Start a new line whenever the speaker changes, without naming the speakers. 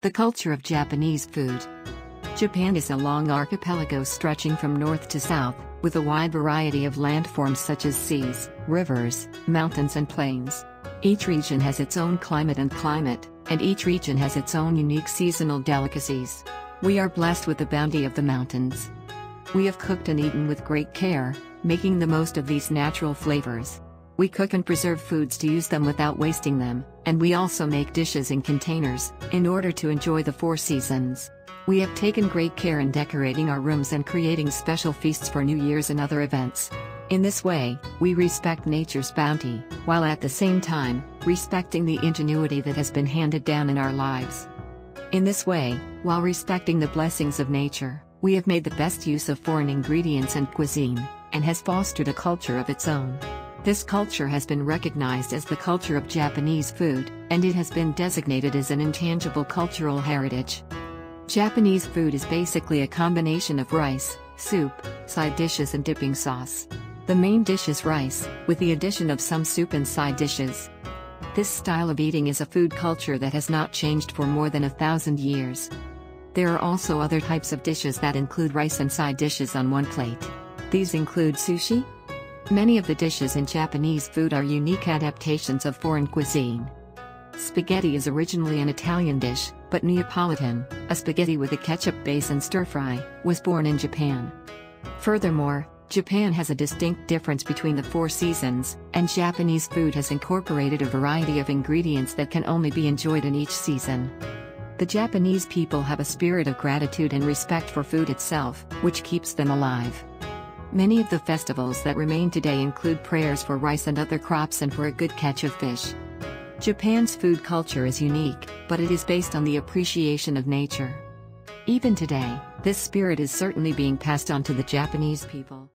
The culture of Japanese food. Japan is a long archipelago stretching from north to south, with a wide variety of landforms such as seas, rivers, mountains and plains. Each region has its own climate and climate, and each region has its own unique seasonal delicacies. We are blessed with the bounty of the mountains. We have cooked and eaten with great care, making the most of these natural flavors. We cook and preserve foods to use them without wasting them, and we also make dishes in containers, in order to enjoy the four seasons. We have taken great care in decorating our rooms and creating special feasts for New Year's and other events. In this way, we respect nature's bounty, while at the same time, respecting the ingenuity that has been handed down in our lives. In this way, while respecting the blessings of nature, we have made the best use of foreign ingredients and cuisine, and has fostered a culture of its own. This culture has been recognized as the culture of Japanese food, and it has been designated as an intangible cultural heritage. Japanese food is basically a combination of rice, soup, side dishes and dipping sauce. The main dish is rice, with the addition of some soup and side dishes. This style of eating is a food culture that has not changed for more than a thousand years. There are also other types of dishes that include rice and side dishes on one plate. These include sushi, Many of the dishes in Japanese food are unique adaptations of foreign cuisine. Spaghetti is originally an Italian dish, but Neapolitan, a spaghetti with a ketchup base and stir-fry, was born in Japan. Furthermore, Japan has a distinct difference between the four seasons, and Japanese food has incorporated a variety of ingredients that can only be enjoyed in each season. The Japanese people have a spirit of gratitude and respect for food itself, which keeps them alive. Many of the festivals that remain today include prayers for rice and other crops and for a good catch of fish. Japan's food culture is unique, but it is based on the appreciation of nature. Even today, this spirit is certainly being passed on to the Japanese people.